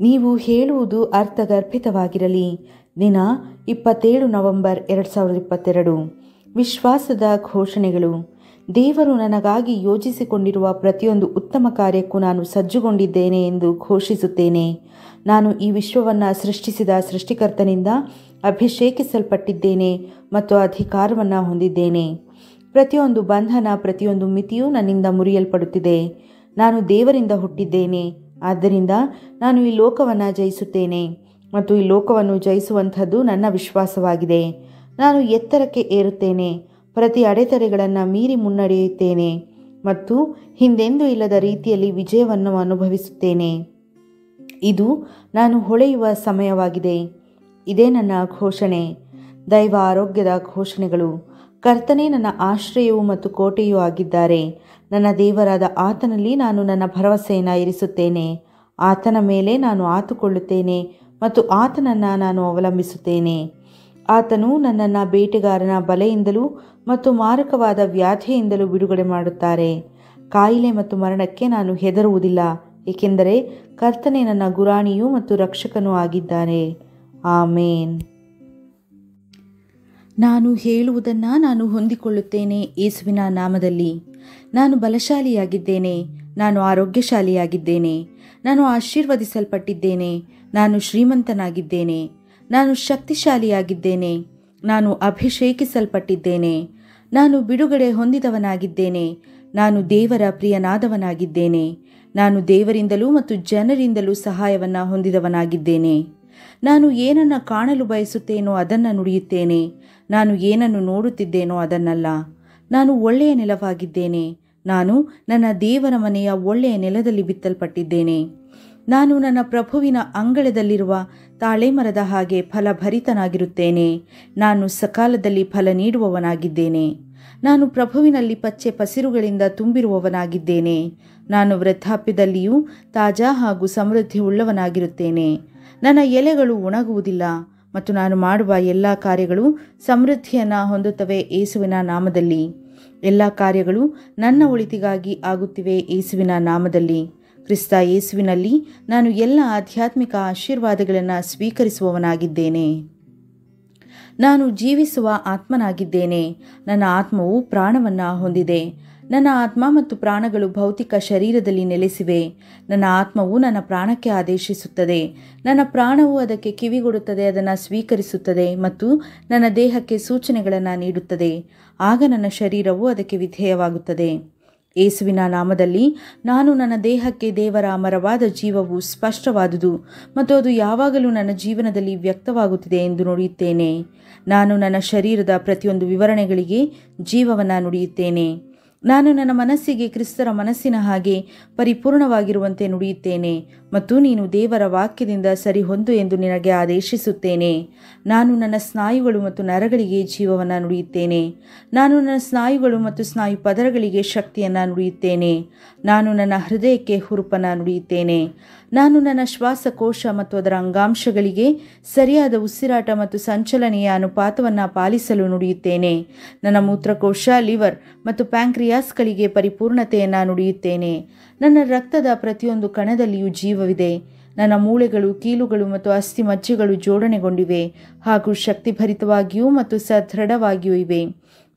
ನೀವು ಹೇಳುವುದು ಅರ್ಥಗರ್ಭಿತವಾಗಿರಲಿ. ದಿನ ಇಪ್ಪತ್ತೇಳು ನವೆಂಬರ್ ಎರಡು ಸಾವಿರದ ಇಪ್ಪತ್ತೆರಡು. ವಿಶ್ವಾಸದ ಘೋಷಣೆಗಳು. ದೇವರು ನನಗಾಗಿ ಯೋಜಿಸಿಕೊಂಡಿರುವ ಪ್ರತಿಯೊಂದು ಉತ್ತಮ ಕಾರ್ಯಕ್ಕೂ ನಾನು ಸಜ್ಜುಗೊಂಡಿದ್ದೇನೆ ಎಂದು ಘೋಷಿಸುತ್ತೇನೆ. ನಾನು ಈ ವಿಶ್ವವನ್ನು ಸೃಷ್ಟಿಸಿದ ಸೃಷ್ಟಿಕರ್ತನಿಂದ ಅಭಿಷೇಕಿಸಲ್ಪಟ್ಟಿದ್ದೇನೆ ಮತ್ತು ಅಧಿಕಾರವನ್ನು ಹೊಂದಿದ್ದೇನೆ. ಪ್ರತಿಯೊಂದು ಬಂಧನ, ಪ್ರತಿಯೊಂದು ಮಿತಿಯೂ ನನ್ನಿಂದ ಮುರಿಯಲ್ಪಡುತ್ತಿದೆ. ನಾನು ದೇವರಿಂದ ಹುಟ್ಟಿದ್ದೇನೆ. ಆದ್ದರಿಂದ ನಾನು ಈ ಲೋಕವನ್ನು ಜಯಿಸುತ್ತೇನೆ ಮತ್ತು ಈ ಲೋಕವನ್ನು ಜಯಿಸುವಂಥದ್ದು ನನ್ನ ವಿಶ್ವಾಸವಾಗಿದೆ. ನಾನು ಎತ್ತರಕ್ಕೆ ಏರುತ್ತೇನೆ, ಪ್ರತಿ ಅಡೆತಡೆಗಳನ್ನು ಮೀರಿ ಮುನ್ನಡೆಯುತ್ತೇನೆ ಮತ್ತು ಹಿಂದೆಂದೂ ಇಲ್ಲದ ರೀತಿಯಲ್ಲಿ ವಿಜಯವನ್ನು ಅನುಭವಿಸುತ್ತೇನೆ. ಇದು ನಾನು ಹೊಳೆಯುವ ಸಮಯವಾಗಿದೆ. ಇದೇ ನನ್ನ ಘೋಷಣೆ. ದೈವ ಆರೋಗ್ಯದ ಘೋಷಣೆಗಳು. ಕರ್ತನೇ ನನ್ನ ಆಶ್ರಯವು ಮತ್ತು ಕೋಟೆಯೂ ಆಗಿದ್ದಾರೆ. ನನ್ನ ದೇವರಾದ ಆತನಲ್ಲಿ ನಾನು ನನ್ನ ಭರವಸೆಯನ್ನು ಇರಿಸುತ್ತೇನೆ. ಆತನ ಮೇಲೆ ನಾನು ಆತುಕೊಳ್ಳುತ್ತೇನೆ ಮತ್ತು ಆತನನ್ನು ನಾನು ಅವಲಂಬಿಸುತ್ತೇನೆ. ಆತನು ನನ್ನನ್ನು ಬೇಟೆಗಾರನ ಬಲೆಯಿಂದಲೂ ಮತ್ತು ಮಾರಕವಾದ ವ್ಯಾಧಿಯಿಂದಲೂ ಬಿಡುಗಡೆ ಮಾಡುತ್ತಾರೆ. ಕಾಯಿಲೆ ಮತ್ತು ಮರಣಕ್ಕೆ ನಾನು ಹೆದರುವುದಿಲ್ಲ, ಏಕೆಂದರೆ ಕರ್ತನೆ ನನ್ನ ಗುರಾಣಿಯೂ ಮತ್ತು ರಕ್ಷಕನೂ ಆಗಿದ್ದಾನೆ. ಆಮೇನ್. ನಾನು ಹೇಳುವುದನ್ನು ನಾನು ಹೊಂದಿಕೊಳ್ಳುತ್ತೇನೆ ಯೇಸುವಿನ ನಾಮದಲ್ಲಿ. ನಾನು ಬಲಶಾಲಿಯಾಗಿದ್ದೇನೆ, ನಾನು ಆರೋಗ್ಯಶಾಲಿಯಾಗಿದ್ದೇನೆ, ನಾನು ಆಶೀರ್ವದಿಸಲ್ಪಟ್ಟಿದ್ದೇನೆ, ನಾನು ಶ್ರೀಮಂತನಾಗಿದ್ದೇನೆ, ನಾನು ಶಕ್ತಿಶಾಲಿಯಾಗಿದ್ದೇನೆ, ನಾನು ಅಭಿಷೇಕಿಸಲ್ಪಟ್ಟಿದ್ದೇನೆ, ನಾನು ಬಿಡುಗಡೆ ಹೊಂದಿದವನಾಗಿದ್ದೇನೆ, ನಾನು ದೇವರ ಪ್ರಿಯನಾದವನಾಗಿದ್ದೇನೆ, ನಾನು ದೇವರಿಂದಲೂ ಮತ್ತು ಜನರಿಂದಲೂ ಸಹಾಯವನ್ನು ಹೊಂದಿದವನಾಗಿದ್ದೇನೆ. ನಾನು ಏನನ್ನು ಕಾಣಲು ಬಯಸುತ್ತೇನೋ ಅದನ್ನು ನುಡಿಯುತ್ತೇನೆ. ನಾನು ಏನನ್ನು ನೋಡುತ್ತಿದ್ದೇನೋ ಅದನ್ನಲ್ಲ. ನಾನು ಒಳ್ಳೆಯ ನೆಲವಾಗಿದ್ದೇನೆ. ನಾನು ನನ್ನ ದೇವರ ಮನೆಯ ಒಳ್ಳೆಯ ನೆಲದಲ್ಲಿ ಬಿತ್ತಲ್ಪಟ್ಟಿದ್ದೇನೆ. ನಾನು ನನ್ನ ಪ್ರಭುವಿನ ಅಂಗಳದಲ್ಲಿರುವ ತಾಳೆಮರದ ಹಾಗೆ ಫಲಭರಿತನಾಗಿರುತ್ತೇನೆ. ನಾನು ಸಕಾಲದಲ್ಲಿ ಫಲ ನೀಡುವವನಾಗಿದ್ದೇನೆ. ನಾನು ಪ್ರಭುವಿನಲ್ಲಿ ಪಚ್ಚೆ ಪಸಿರುಗಳಿಂದ ತುಂಬಿರುವವನಾಗಿದ್ದೇನೆ. ನಾನು ವೃದ್ಧಾಪ್ಯದಲ್ಲಿಯೂ ತಾಜಾ ಹಾಗೂ ಸಮೃದ್ಧಿ ಉಳ್ಳವನಾಗಿರುತ್ತೇನೆ ನನ್ನ ಎಲೆಗಳು ಒಣಗುವುದಿಲ್ಲ ಮತ್ತು ನಾನು ಮಾಡುವ ಎಲ್ಲ ಕಾರ್ಯಗಳು ಸಮೃದ್ಧಿಯನ್ನು ಹೊಂದುತ್ತವೆ ಏಸುವಿನ ನಾಮದಲ್ಲಿ. ಎಲ್ಲ ಕಾರ್ಯಗಳು ನನ್ನ ಒಳಿತಿಗಾಗಿ ಆಗುತ್ತಿವೆ ಏಸುವಿನ ನಾಮದಲ್ಲಿ. ಕ್ರಿಸ್ತ ಯೇಸುವಿನಲ್ಲಿ ನಾನು ಎಲ್ಲ ಆಧ್ಯಾತ್ಮಿಕ ಆಶೀರ್ವಾದಗಳನ್ನು ಸ್ವೀಕರಿಸುವವನಾಗಿದ್ದೇನೆ. ನಾನು ಜೀವಿಸುವ ಆತ್ಮನಾಗಿದ್ದೇನೆ. ನನ್ನ ಆತ್ಮವು ಪ್ರಾಣವನ್ನು ಹೊಂದಿದೆ. ನನ್ನ ಆತ್ಮ ಮತ್ತು ಪ್ರಾಣಗಳು ಭೌತಿಕ ಶರೀರದಲ್ಲಿ ನೆಲೆಸಿವೆ. ನನ್ನ ಆತ್ಮವು ನನ್ನ ಪ್ರಾಣಕ್ಕೆ ಆದೇಶಿಸುತ್ತದೆ. ನನ್ನ ಪ್ರಾಣವು ಅದಕ್ಕೆ ಕಿವಿಗೊಡುತ್ತದೆ, ಅದನ್ನು ಸ್ವೀಕರಿಸುತ್ತದೆ ಮತ್ತು ನನ್ನ ದೇಹಕ್ಕೆ ಸೂಚನೆಗಳನ್ನು ನೀಡುತ್ತದೆ. ಆಗ ನನ್ನ ಶರೀರವು ಅದಕ್ಕೆ ವಿಧೇಯವಾಗುತ್ತದೆ. ಏಸುವಿನ ನಾಮದಲ್ಲಿ ನಾನು ನನ್ನ ದೇಹಕ್ಕೆ ದೇವರ ಅಮರವಾದ ಜೀವವು ಸ್ಪಷ್ಟವಾದುದು ಮತ್ತು ಅದು ಯಾವಾಗಲೂ ನನ್ನ ಜೀವನದಲ್ಲಿ ವ್ಯಕ್ತವಾಗುತ್ತಿದೆ ಎಂದು ನುಡಿಯುತ್ತೇನೆ. ನಾನು ನನ್ನ ಶರೀರದ ಪ್ರತಿಯೊಂದು ವಿವರಣೆಗಳಿಗೆ ಜೀವವನ್ನು ನುಡಿಯುತ್ತೇನೆ. ನಾನು ನನ್ನ ಮನಸ್ಸಿಗೆ ಕ್ರಿಸ್ತರ ಮನಸ್ಸಿನ ಹಾಗೆ ಪರಿಪೂರ್ಣವಾಗಿರುವಂತೆ ನುಡಿಯುತ್ತೇನೆ. ಮತ್ತು ನೀನು ದೇವರ ವಾಕ್ಯದಿಂದ ಸರಿಹೊಂದು ಎಂದು ನಿನಗೆ ಆದೇಶಿಸುತ್ತೇನೆ. ನಾನು ನನ್ನ ಸ್ನಾಯುಗಳು ಮತ್ತು ನರಗಳಿಗೆ ಜೀವವನ್ನು ನುಡಿಯುತ್ತೇನೆ. ನಾನು ನನ್ನ ಸ್ನಾಯುಗಳು ಮತ್ತು ಸ್ನಾಯು ಪದರಗಳಿಗೆ ಶಕ್ತಿಯನ್ನು ನುಡಿಯುತ್ತೇನೆ. ನಾನು ನನ್ನ ಹೃದಯಕ್ಕೆ ಹುರುಪನ್ನು ನುಡಿಯುತ್ತೇನೆ. ನಾನು ನನ್ನ ಶ್ವಾಸಕೋಶ ಮತ್ತು ಅದರ ಅಂಗಾಂಶಗಳಿಗೆ ಸರಿಯಾದ ಉಸಿರಾಟ ಮತ್ತು ಸಂಚಲನೆಯ ಅನುಪಾತವನ್ನು ಪಾಲಿಸಲು ನುಡಿಯುತ್ತೇನೆ. ನನ್ನ ಮೂತ್ರಕೋಶ, ಲಿವರ್ ಮತ್ತು ಪ್ಯಾಂಕ್ರಿಯಾಸ್ಗಳಿಗೆ ಪರಿಪೂರ್ಣತೆಯನ್ನು ನುಡಿಯುತ್ತೇನೆ. ನನ್ನ ರಕ್ತದ ಪ್ರತಿಯೊಂದು ಕಣದಲ್ಲಿಯೂ ಜೀವವಿದೆ. ನನ್ನ ಮೂಳೆಗಳು, ಕೀಲುಗಳು ಮತ್ತು ಅಸ್ಥಿ ಮಜ್ಜೆಗಳು ಜೋಡಣೆಗೊಂಡಿವೆ. ಹಾಗೂ ಶಕ್ತಿಭರಿತವಾಗಿಯೂ ಮತ್ತು ಸದೃಢವಾಗಿಯೂ ಇವೆ.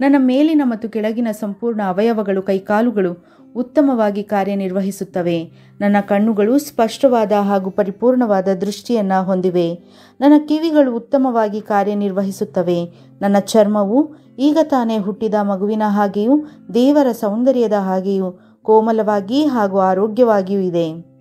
ನನ್ನ ಮೇಲಿನ ಮತ್ತು ಕೆಳಗಿನ ಸಂಪೂರ್ಣ ಅವಯವಗಳು, ಕೈಕಾಲುಗಳು ಉತ್ತಮವಾಗಿ ಕಾರ್ಯನಿರ್ವಹಿಸುತ್ತವೆ. ನನ್ನ ಕಣ್ಣುಗಳು ಸ್ಪಷ್ಟವಾದ ಹಾಗೂ ಪರಿಪೂರ್ಣವಾದ ದೃಷ್ಟಿಯನ್ನು ಹೊಂದಿವೆ. ನನ್ನ ಕಿವಿಗಳು ಉತ್ತಮವಾಗಿ ಕಾರ್ಯನಿರ್ವಹಿಸುತ್ತವೆ. ನನ್ನ ಚರ್ಮವು ಈಗ ತಾನೇ ಹುಟ್ಟಿದ ಮಗುವಿನ ಹಾಗೆಯೂ, ದೇವರ ಸೌಂದರ್ಯದ ಹಾಗೆಯೂ ಕೋಮಲವಾಗಿ ಹಾಗೂ ಆರೋಗ್ಯವಾಗಿಯೂ ಇದೆ.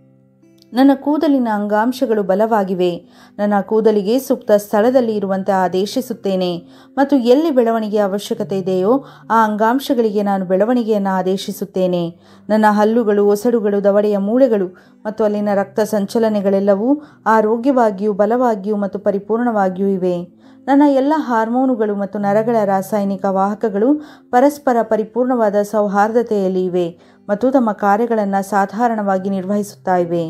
ನನ್ನ ಕೂದಲಿನ ಅಂಗಾಂಶಗಳು ಬಲವಾಗಿವೆ. ನನ್ನ ಕೂದಲಿಗೆ ಸೂಕ್ತ ಸ್ಥಳದಲ್ಲಿ ಇರುವಂತೆ ಆದೇಶಿಸುತ್ತೇನೆ. ಮತ್ತು ಎಲ್ಲಿ ಬೆಳವಣಿಗೆ ಅವಶ್ಯಕತೆ ಇದೆಯೋ, ಆ ಅಂಗಾಂಶಗಳಿಗೆ ನಾನು ಬೆಳವಣಿಗೆಯನ್ನು ಆದೇಶಿಸುತ್ತೇನೆ. ನನ್ನ ಹಲ್ಲುಗಳು, ಒಸಡುಗಳು, ದವಡೆಯ ಮೂಳೆಗಳು ಮತ್ತು ಅಲ್ಲಿನ ರಕ್ತ ಸಂಚಲನೆಗಳೆಲ್ಲವೂ ಆರೋಗ್ಯವಾಗಿಯೂ ಬಲವಾಗಿಯೂ ಮತ್ತು ಪರಿಪೂರ್ಣವಾಗಿಯೂ ಇವೆ. ನನ್ನ ಎಲ್ಲ ಹಾರ್ಮೋನುಗಳು ಮತ್ತು ನರಗಳ ರಾಸಾಯನಿಕ ವಾಹಕಗಳು ಪರಸ್ಪರ ಪರಿಪೂರ್ಣವಾದ ಸೌಹಾರ್ದತೆಯಲ್ಲಿ ಇವೆ. ಮತ್ತು ತಮ್ಮ ಕಾರ್ಯಗಳನ್ನು ಸಾಧಾರಣವಾಗಿ ನಿರ್ವಹಿಸುತ್ತಾ ಇವೆ.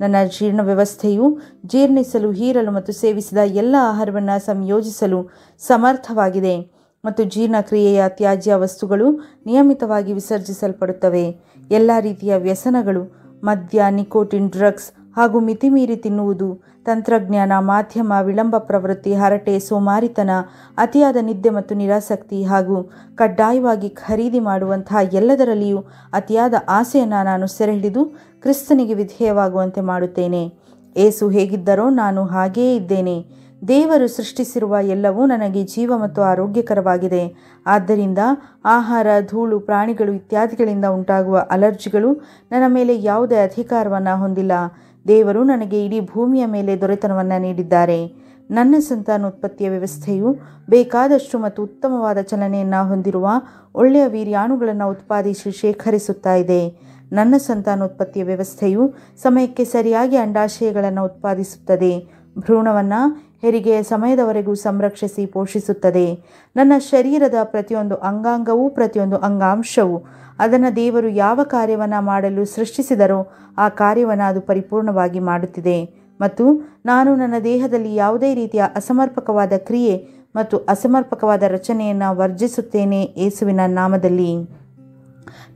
ನನ್ನ ಜೀರ್ಣ ವ್ಯವಸ್ಥೆಯು ಜೀರ್ಣಿಸಲು, ಹೀರಲು ಮತ್ತು ಸೇವಿಸಿದ ಎಲ್ಲ ಆಹಾರವನ್ನು ಸಂಯೋಜಿಸಲು ಸಮರ್ಥವಾಗಿದೆ ಮತ್ತು ಜೀರ್ಣಕ್ರಿಯೆಯ ತ್ಯಾಜ್ಯ ವಸ್ತುಗಳು ನಿಯಮಿತವಾಗಿ ವಿಸರ್ಜಿಸಲ್ಪಡುತ್ತವೆ. ಎಲ್ಲ ರೀತಿಯ ವ್ಯಸನಗಳು, ಮದ್ಯ, ನಿಕೋಟಿನ್, ಡ್ರಗ್ಸ್ ಹಾಗೂ ಮಿತಿಮೀರಿ ತಿನ್ನುವುದು, ತಂತ್ರಜ್ಞಾನ, ಮಾಧ್ಯಮ, ವಿಳಂಬ ಪ್ರವೃತ್ತಿ, ಹರಟೆ, ಸೋಮಾರಿತನ, ಅತಿಯಾದ ನಿದ್ದೆ ಮತ್ತು ನಿರಾಸಕ್ತಿ ಹಾಗೂ ಕಡ್ಡಾಯವಾಗಿ ಖರೀದಿ ಮಾಡುವಂತಹ ಎಲ್ಲದರಲ್ಲಿಯೂ ಅತಿಯಾದ ಆಸೆಯನ್ನು ನಾನು ಸೆರೆಹಿಡಿದು ಕ್ರಿಸ್ತನಿಗೆ ವಿಧೇಯವಾಗುವಂತೆ ಮಾಡುತ್ತೇನೆ. ಏಸು ಹೇಗಿದ್ದರೋ ನಾನು ಹಾಗೇ ಇದ್ದೇನೆ. ದೇವರು ಸೃಷ್ಟಿಸಿರುವ ಎಲ್ಲವೂ ನನಗೆ ಜೀವ ಮತ್ತು ಆರೋಗ್ಯಕರವಾಗಿದೆ. ಆದ್ದರಿಂದ ಆಹಾರ, ಧೂಳು, ಪ್ರಾಣಿಗಳು ಇತ್ಯಾದಿಗಳಿಂದ ಉಂಟಾಗುವ ಅಲರ್ಜಿಗಳು ನನ್ನ ಮೇಲೆ ಯಾವುದೇ ಅಧಿಕಾರವನ್ನು ಹೊಂದಿಲ್ಲ. ದೇವರು ನನಗೆ ಇಡೀ ಭೂಮಿಯ ಮೇಲೆ ದೊರೆತನವನ್ನು ನೀಡಿದ್ದಾರೆ. ನನ್ನ ಸಂತಾನೋತ್ಪತ್ತಿಯ ವ್ಯವಸ್ಥೆಯು ಬೇಕಾದಷ್ಟು ಮತ್ತು ಉತ್ತಮವಾದ ಚಲನೆಯನ್ನು ಹೊಂದಿರುವ ಒಳ್ಳೆಯ ವೀರ್ಯಾಣುಗಳನ್ನು ಉತ್ಪಾದಿಸಿ ಶೇಖರಿಸುತ್ತಾ ಇದೆ. ನನ್ನ ಸಂತಾನೋತ್ಪತ್ತಿಯ ವ್ಯವಸ್ಥೆಯು ಸಮಯಕ್ಕೆ ಸರಿಯಾಗಿ ಅಂಡಾಶಯಗಳನ್ನು ಉತ್ಪಾದಿಸುತ್ತದೆ. ಭ್ರೂಣವನ್ನು ಹೆರಿಗೆಯ ಸಮಯದವರೆಗೂ ಸಂರಕ್ಷಿಸಿ ಪೋಷಿಸುತ್ತದೆ. ನನ್ನ ಶರೀರದ ಪ್ರತಿಯೊಂದು ಅಂಗಾಂಗವೂ ಪ್ರತಿಯೊಂದು ಅಂಗಾಂಶವೂ ಅದನ್ನು ದೇವರು ಯಾವ ಕಾರ್ಯವನ್ನು ಮಾಡಲು ಸೃಷ್ಟಿಸಿದರೋ ಆ ಕಾರ್ಯವನ್ನು ಅದು ಪರಿಪೂರ್ಣವಾಗಿ ಮಾಡುತ್ತಿದೆ. ಮತ್ತು ನಾನು ನನ್ನ ದೇಹದಲ್ಲಿ ಯಾವುದೇ ರೀತಿಯ ಅಸಮರ್ಪಕವಾದ ಕ್ರಿಯೆ ಮತ್ತು ಅಸಮರ್ಪಕವಾದ ರಚನೆಯನ್ನು ವರ್ಜಿಸುತ್ತೇನೆ ಯೇಸುವಿನ ನಾಮದಲ್ಲಿ.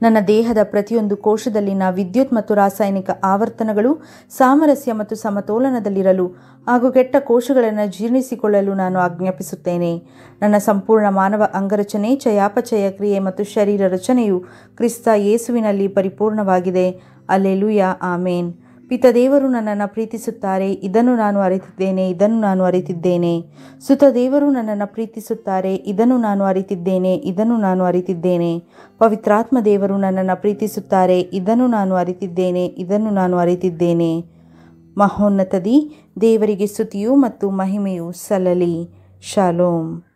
ನನ್ನ ದೇಹದ ಪ್ರತಿಯೊಂದು ಕೋಶದಲ್ಲಿನ ವಿದ್ಯುತ್ ಮತ್ತು ರಾಸಾಯನಿಕ ಆವರ್ತನಗಳು ಸಾಮರಸ್ಯ ಮತ್ತು ಸಮತೋಲನದಲ್ಲಿರಲು ಹಾಗೂ ಕೆಟ್ಟ ಕೋಶಗಳನ್ನು ಜೀರ್ಣಿಸಿಕೊಳ್ಳಲು ನಾನು ಆಜ್ಞಾಪಿಸುತ್ತೇನೆ. ನನ್ನ ಸಂಪೂರ್ಣ ಮಾನವ ಅಂಗರಚನೆ, ಚಯಾಪಚಯ ಕ್ರಿಯೆ ಮತ್ತು ಶರೀರ ರಚನೆಯು ಕ್ರಿಸ್ತ ಯೇಸುವಿನಲ್ಲಿ ಪರಿಪೂರ್ಣವಾಗಿದೆ. ಅಲ್ಲೆಲುಯ, ಆಮೇನ್. ಪಿತದೇವರು ನನ್ನನ್ನು ಪ್ರೀತಿಸುತ್ತಾರೆ, ಇದನ್ನು ನಾನು ಅರಿತಿದ್ದೇನೆ, ಇದನ್ನು ನಾನು ಅರಿತಿದ್ದೇನೆ. ಸುತ ದೇವರು ನನ್ನನ್ನು ಪ್ರೀತಿಸುತ್ತಾರೆ, ಇದನ್ನು ನಾನು ಅರಿತಿದ್ದೇನೆ, ಇದನ್ನು ನಾನು ಅರಿತಿದ್ದೇನೆ. ಪವಿತ್ರಾತ್ಮ ದೇವರು ನನ್ನನ್ನು ಪ್ರೀತಿಸುತ್ತಾರೆ, ಇದನ್ನು ನಾನು ಅರಿತಿದ್ದೇನೆ, ಇದನ್ನು ನಾನು ಅರಿತಿದ್ದೇನೆ. ಮಹೋನ್ನತದಿ ದೇವರಿಗೆ ಸ್ತುತಿಯು ಮತ್ತು ಮಹಿಮೆಯು ಸಲ್ಲಲಿ. ಶಾಲೋಮ್.